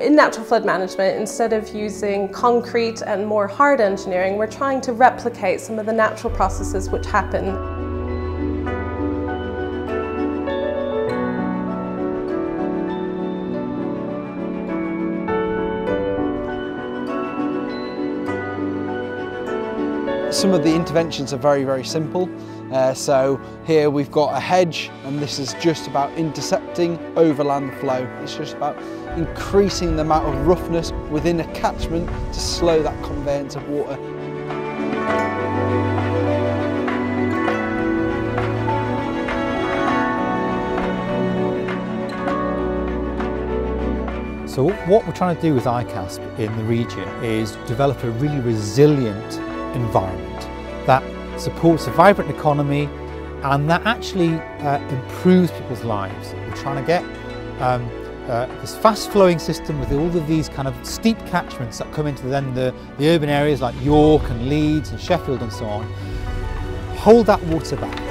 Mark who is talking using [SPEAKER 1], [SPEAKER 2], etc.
[SPEAKER 1] In natural flood management, instead of using concrete and more hard engineering, we're trying to replicate some of the natural processes which happen.
[SPEAKER 2] Some of the interventions are very, very simple. Uh, so here we've got a hedge and this is just about intercepting overland flow. It's just about increasing the amount of roughness within a catchment to slow that conveyance of water.
[SPEAKER 3] So what we're trying to do with ICASP in the region is develop a really resilient environment that supports a vibrant economy and that actually uh, improves people's lives. We're trying to get um, uh, this fast flowing system with all of these kind of steep catchments that come into then the, the urban areas like York and Leeds and Sheffield and so on, hold that water back